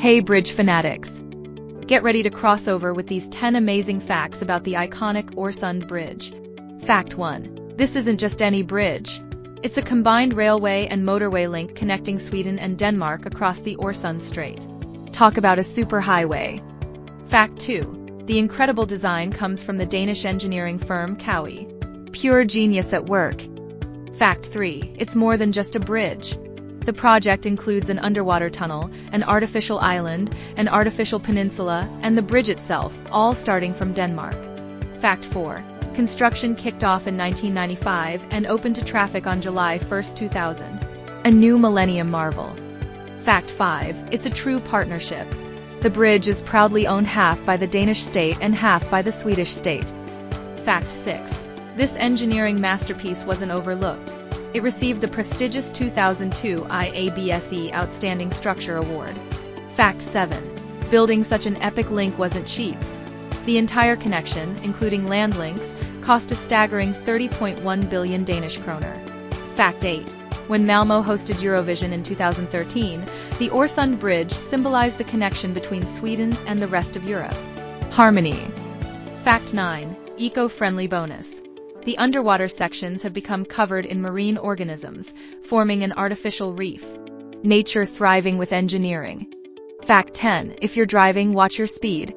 Hey bridge fanatics! Get ready to cross over with these 10 amazing facts about the iconic Oresund Bridge. Fact 1. This isn't just any bridge. It's a combined railway and motorway link connecting Sweden and Denmark across the Oresund Strait. Talk about a superhighway. Fact 2. The incredible design comes from the Danish engineering firm COWI. Pure genius at work. Fact 3. It's more than just a bridge. The project includes an underwater tunnel, an artificial island, an artificial peninsula, and the bridge itself, all starting from Denmark. Fact 4. Construction kicked off in 1995 and opened to traffic on July 1, 2000. A new millennium marvel. Fact 5. It's a true partnership. The bridge is proudly owned half by the Danish state and half by the Swedish state. Fact 6. This engineering masterpiece wasn't overlooked. It received the prestigious 2002 IABSE Outstanding Structure Award. Fact 7. Building such an epic link wasn't cheap. The entire connection, including land links, cost a staggering 30.1 billion Danish kroner. Fact 8. When Malmo hosted Eurovision in 2013, the Oresund Bridge symbolized the connection between Sweden and the rest of Europe. Harmony. Fact 9. Eco-friendly bonus. The underwater sections have become covered in marine organisms, forming an artificial reef. Nature thriving with engineering. Fact 10. If you're driving, watch your speed.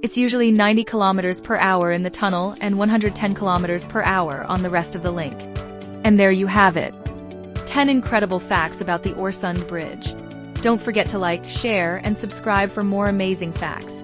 It's usually 90 kilometers per hour in the tunnel and 110 kilometers per hour on the rest of the link. And there you have it. 10 incredible facts about the Oresund Bridge. Don't forget to like, share, and subscribe for more amazing facts.